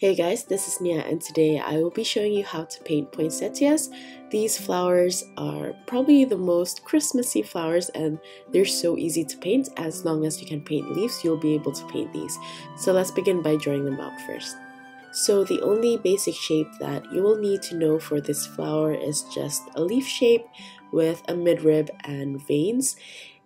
Hey guys, this is Nia and today I will be showing you how to paint poinsettias. These flowers are probably the most Christmassy flowers and they're so easy to paint. As long as you can paint leaves, you'll be able to paint these. So let's begin by drawing them out first. So the only basic shape that you will need to know for this flower is just a leaf shape with a midrib and veins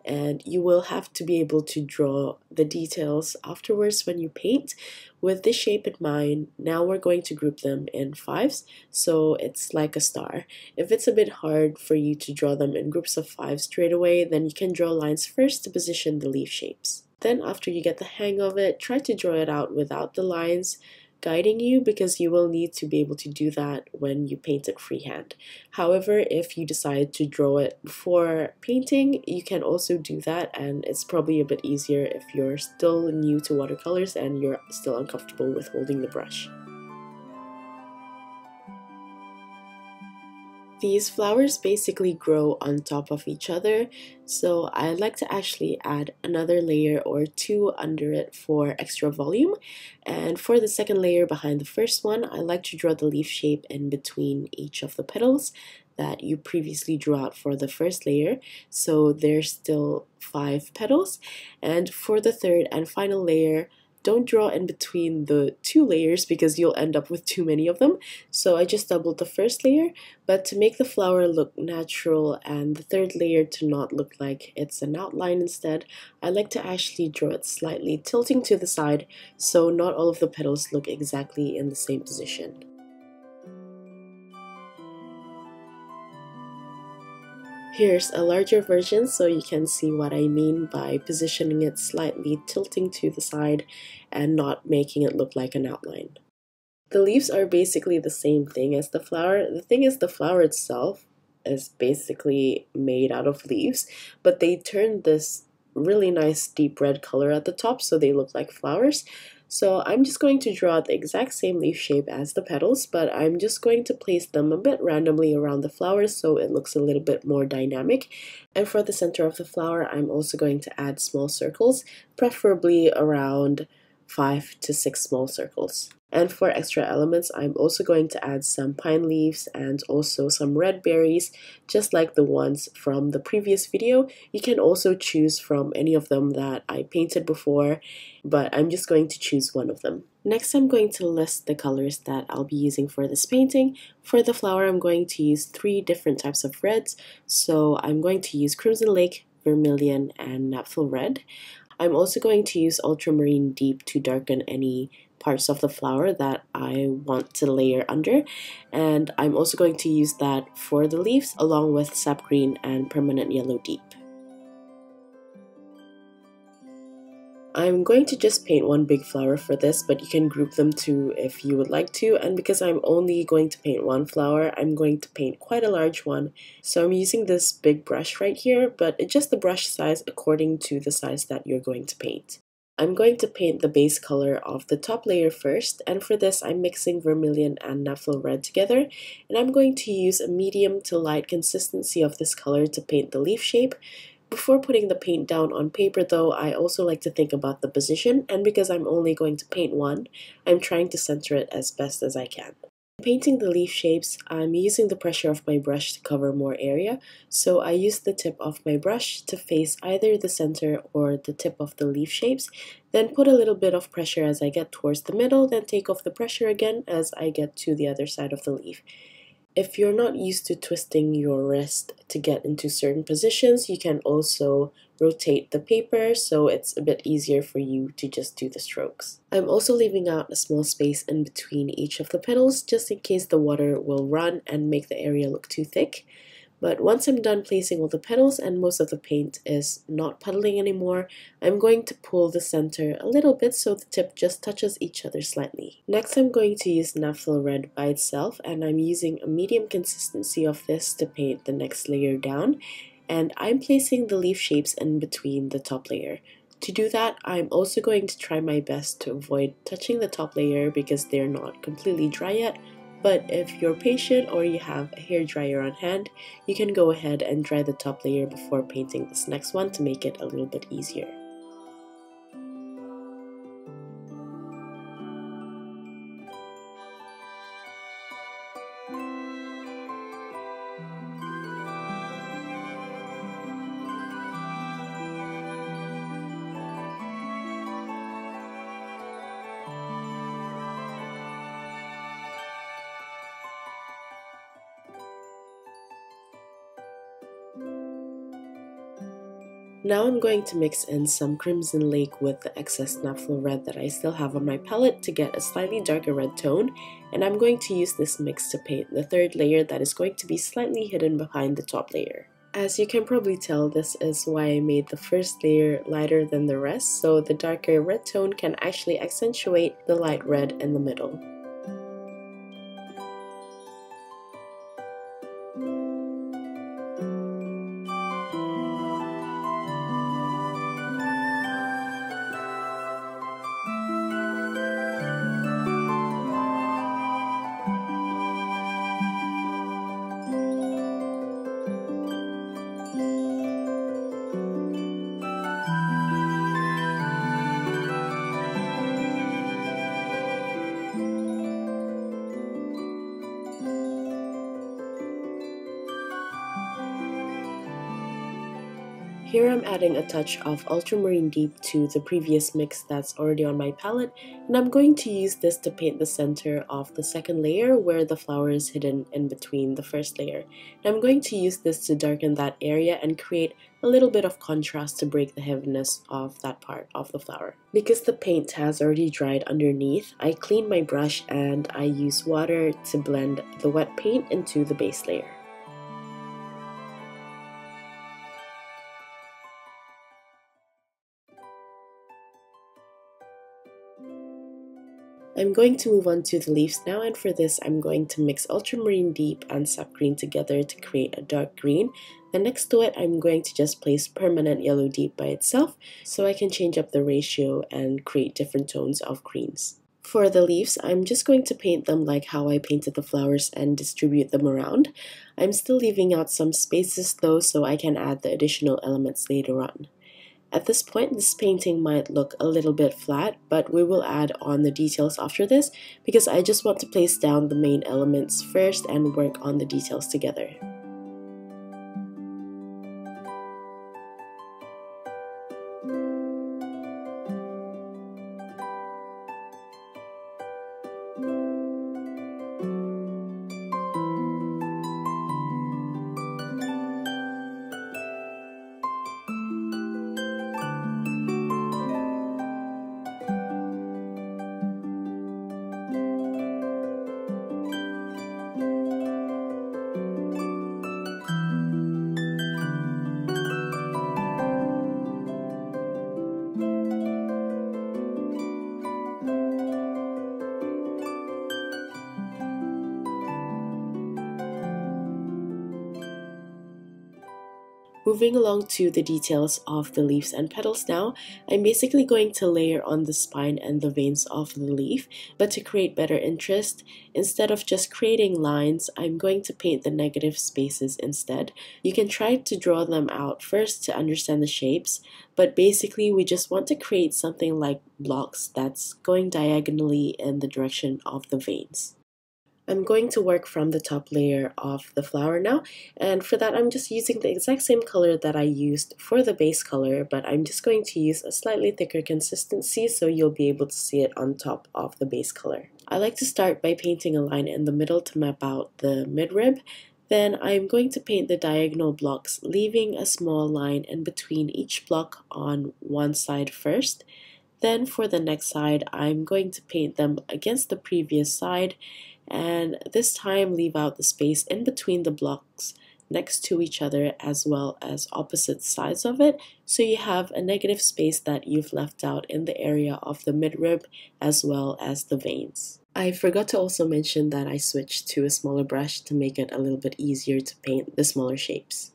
and you will have to be able to draw the details afterwards when you paint. With this shape in mind, now we're going to group them in fives, so it's like a star. If it's a bit hard for you to draw them in groups of five straight away, then you can draw lines first to position the leaf shapes. Then after you get the hang of it, try to draw it out without the lines guiding you because you will need to be able to do that when you paint it freehand. However, if you decide to draw it before painting, you can also do that and it's probably a bit easier if you're still new to watercolors and you're still uncomfortable with holding the brush. These flowers basically grow on top of each other, so I like to actually add another layer or two under it for extra volume. And for the second layer behind the first one, I like to draw the leaf shape in between each of the petals that you previously drew out for the first layer. So there's still five petals. And for the third and final layer, don't draw in between the two layers because you'll end up with too many of them. So I just doubled the first layer, but to make the flower look natural and the third layer to not look like it's an outline instead, I like to actually draw it slightly tilting to the side so not all of the petals look exactly in the same position. Here's a larger version so you can see what I mean by positioning it slightly tilting to the side and not making it look like an outline. The leaves are basically the same thing as the flower. The thing is the flower itself is basically made out of leaves, but they turned this really nice deep red color at the top so they look like flowers. So I'm just going to draw the exact same leaf shape as the petals, but I'm just going to place them a bit randomly around the flowers so it looks a little bit more dynamic. And for the center of the flower, I'm also going to add small circles, preferably around 5 to 6 small circles. And for extra elements, I'm also going to add some pine leaves and also some red berries, just like the ones from the previous video. You can also choose from any of them that I painted before, but I'm just going to choose one of them. Next, I'm going to list the colors that I'll be using for this painting. For the flower, I'm going to use three different types of reds. So I'm going to use Crimson Lake, Vermilion, and Naphthol Red. I'm also going to use Ultramarine Deep to darken any parts of the flower that I want to layer under and I'm also going to use that for the leaves along with sap green and permanent yellow deep. I'm going to just paint one big flower for this, but you can group them too if you would like to. And because I'm only going to paint one flower, I'm going to paint quite a large one. So I'm using this big brush right here, but adjust the brush size according to the size that you're going to paint. I'm going to paint the base color of the top layer first, and for this I'm mixing vermilion and naphthol red together, and I'm going to use a medium to light consistency of this color to paint the leaf shape, before putting the paint down on paper though, I also like to think about the position and because I'm only going to paint one, I'm trying to center it as best as I can. Painting the leaf shapes, I'm using the pressure of my brush to cover more area, so I use the tip of my brush to face either the center or the tip of the leaf shapes, then put a little bit of pressure as I get towards the middle, then take off the pressure again as I get to the other side of the leaf. If you're not used to twisting your wrist to get into certain positions, you can also rotate the paper so it's a bit easier for you to just do the strokes. I'm also leaving out a small space in between each of the petals just in case the water will run and make the area look too thick. But once I'm done placing all the petals and most of the paint is not puddling anymore, I'm going to pull the center a little bit so the tip just touches each other slightly. Next I'm going to use Naphthol Red by itself and I'm using a medium consistency of this to paint the next layer down and I'm placing the leaf shapes in between the top layer. To do that, I'm also going to try my best to avoid touching the top layer because they're not completely dry yet, but if you're patient or you have a hair dryer on hand, you can go ahead and dry the top layer before painting this next one to make it a little bit easier. Now I'm going to mix in some Crimson Lake with the excess Naphthol Red that I still have on my palette to get a slightly darker red tone and I'm going to use this mix to paint the third layer that is going to be slightly hidden behind the top layer. As you can probably tell, this is why I made the first layer lighter than the rest, so the darker red tone can actually accentuate the light red in the middle. Here I'm adding a touch of Ultramarine Deep to the previous mix that's already on my palette and I'm going to use this to paint the center of the second layer where the flower is hidden in between the first layer. And I'm going to use this to darken that area and create a little bit of contrast to break the heaviness of that part of the flower. Because the paint has already dried underneath, I clean my brush and I use water to blend the wet paint into the base layer. I'm going to move on to the leaves now and for this I'm going to mix ultramarine deep and sap green together to create a dark green and next to it I'm going to just place permanent yellow deep by itself so I can change up the ratio and create different tones of greens. For the leaves, I'm just going to paint them like how I painted the flowers and distribute them around. I'm still leaving out some spaces though so I can add the additional elements later on. At this point, this painting might look a little bit flat, but we will add on the details after this because I just want to place down the main elements first and work on the details together. Moving along to the details of the leaves and petals now, I'm basically going to layer on the spine and the veins of the leaf, but to create better interest, instead of just creating lines, I'm going to paint the negative spaces instead. You can try to draw them out first to understand the shapes, but basically we just want to create something like blocks that's going diagonally in the direction of the veins. I'm going to work from the top layer of the flower now and for that I'm just using the exact same color that I used for the base color but I'm just going to use a slightly thicker consistency so you'll be able to see it on top of the base color. I like to start by painting a line in the middle to map out the midrib then I'm going to paint the diagonal blocks leaving a small line in between each block on one side first then for the next side I'm going to paint them against the previous side and this time leave out the space in between the blocks next to each other as well as opposite sides of it so you have a negative space that you've left out in the area of the midrib as well as the veins. I forgot to also mention that I switched to a smaller brush to make it a little bit easier to paint the smaller shapes.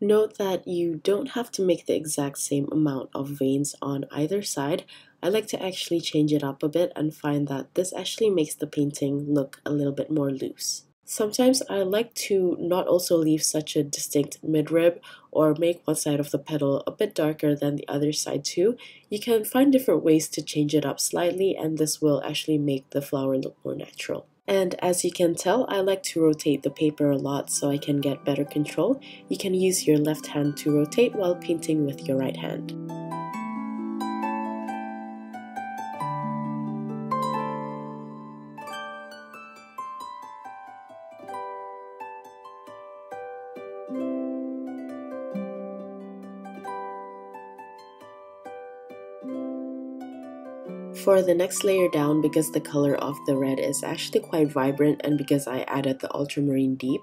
Note that you don't have to make the exact same amount of veins on either side. I like to actually change it up a bit and find that this actually makes the painting look a little bit more loose. Sometimes I like to not also leave such a distinct midrib or make one side of the petal a bit darker than the other side too. You can find different ways to change it up slightly and this will actually make the flower look more natural. And as you can tell, I like to rotate the paper a lot so I can get better control. You can use your left hand to rotate while painting with your right hand. For the next layer down, because the color of the red is actually quite vibrant and because I added the ultramarine deep,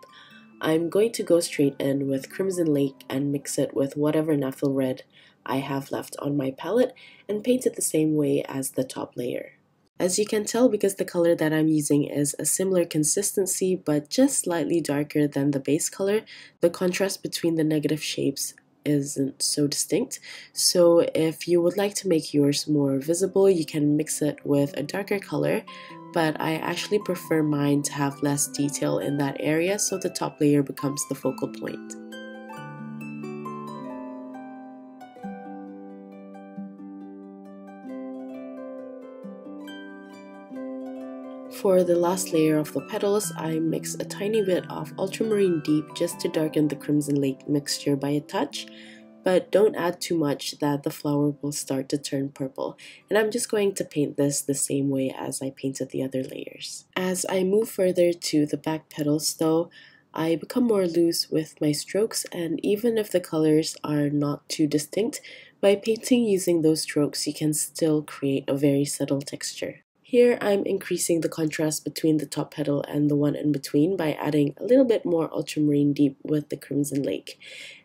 I'm going to go straight in with Crimson Lake and mix it with whatever Naphthol red I have left on my palette and paint it the same way as the top layer. As you can tell, because the color that I'm using is a similar consistency but just slightly darker than the base color, the contrast between the negative shapes isn't so distinct. So if you would like to make yours more visible, you can mix it with a darker color, but I actually prefer mine to have less detail in that area so the top layer becomes the focal point. For the last layer of the petals, I mix a tiny bit of ultramarine deep just to darken the crimson lake mixture by a touch, but don't add too much that the flower will start to turn purple. And I'm just going to paint this the same way as I painted the other layers. As I move further to the back petals though, I become more loose with my strokes and even if the colors are not too distinct, by painting using those strokes you can still create a very subtle texture. Here I'm increasing the contrast between the top petal and the one in between by adding a little bit more ultramarine deep with the Crimson Lake.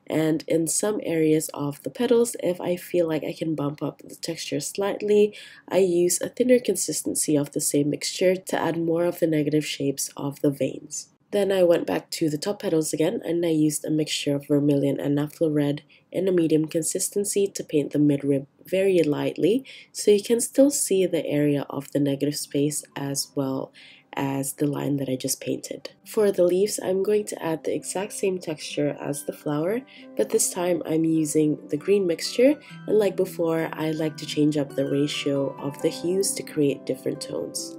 And in some areas of the petals, if I feel like I can bump up the texture slightly, I use a thinner consistency of the same mixture to add more of the negative shapes of the veins. Then I went back to the top petals again and I used a mixture of vermilion and Naphthol red in a medium consistency to paint the midrib very lightly so you can still see the area of the negative space as well as the line that I just painted. For the leaves, I'm going to add the exact same texture as the flower, but this time I'm using the green mixture, and like before, I like to change up the ratio of the hues to create different tones.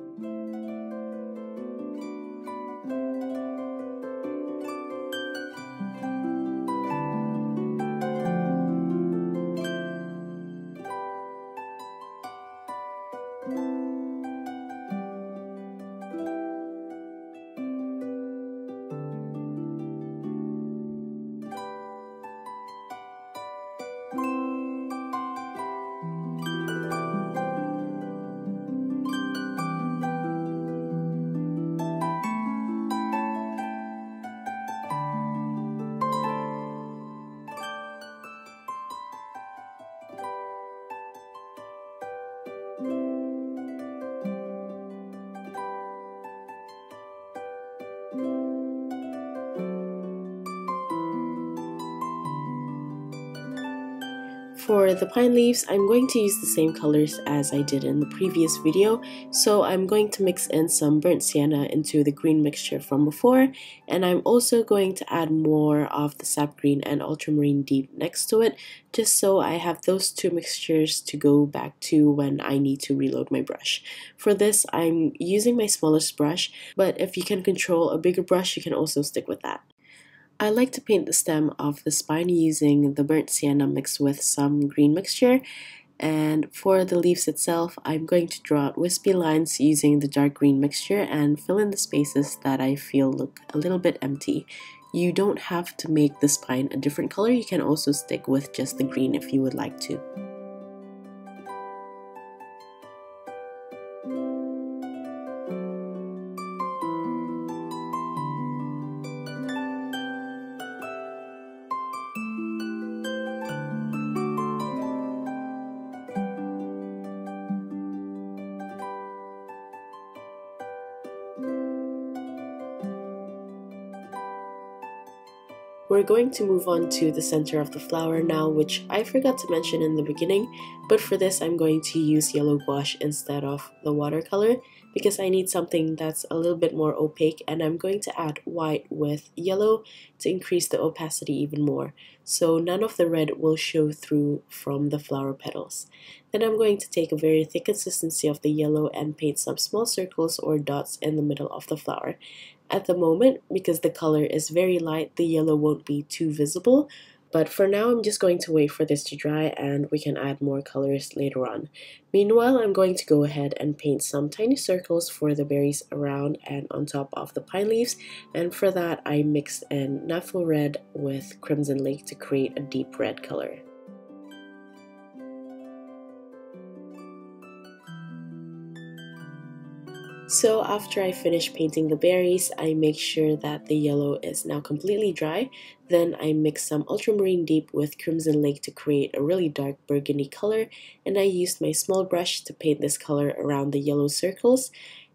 For the pine leaves, I'm going to use the same colors as I did in the previous video, so I'm going to mix in some burnt sienna into the green mixture from before, and I'm also going to add more of the sap green and ultramarine deep next to it, just so I have those two mixtures to go back to when I need to reload my brush. For this, I'm using my smallest brush, but if you can control a bigger brush, you can also stick with that. I like to paint the stem of the spine using the burnt sienna mixed with some green mixture and for the leaves itself I'm going to draw out wispy lines using the dark green mixture and fill in the spaces that I feel look a little bit empty. You don't have to make the spine a different color, you can also stick with just the green if you would like to. We're going to move on to the center of the flower now, which I forgot to mention in the beginning, but for this I'm going to use yellow gouache instead of the watercolor because I need something that's a little bit more opaque and I'm going to add white with yellow to increase the opacity even more so none of the red will show through from the flower petals. Then I'm going to take a very thick consistency of the yellow and paint some small circles or dots in the middle of the flower at the moment, because the color is very light, the yellow won't be too visible, but for now I'm just going to wait for this to dry and we can add more colors later on. Meanwhile, I'm going to go ahead and paint some tiny circles for the berries around and on top of the pine leaves and for that I mixed in Naphthol red with Crimson Lake to create a deep red color. So after I finish painting the berries, I make sure that the yellow is now completely dry. Then I mix some ultramarine deep with crimson lake to create a really dark burgundy color and I used my small brush to paint this color around the yellow circles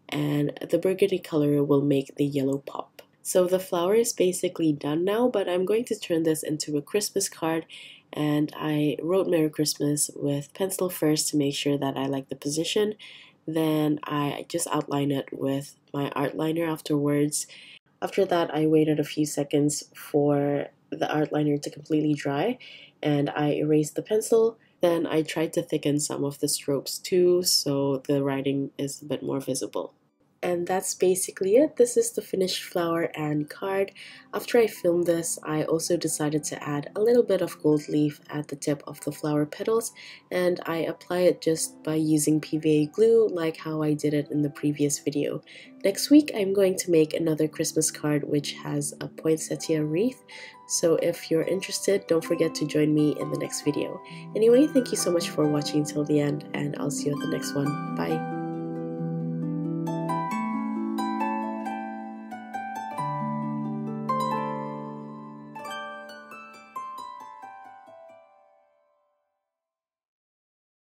and the burgundy color will make the yellow pop. So the flower is basically done now but I'm going to turn this into a Christmas card and I wrote Merry Christmas with pencil first to make sure that I like the position then I just outline it with my art liner afterwards. After that, I waited a few seconds for the art liner to completely dry and I erased the pencil. Then I tried to thicken some of the strokes too so the writing is a bit more visible. And that's basically it. This is the finished flower and card. After I filmed this, I also decided to add a little bit of gold leaf at the tip of the flower petals and I apply it just by using PVA glue like how I did it in the previous video. Next week, I'm going to make another Christmas card which has a poinsettia wreath. So if you're interested, don't forget to join me in the next video. Anyway, thank you so much for watching till the end and I'll see you at the next one. Bye!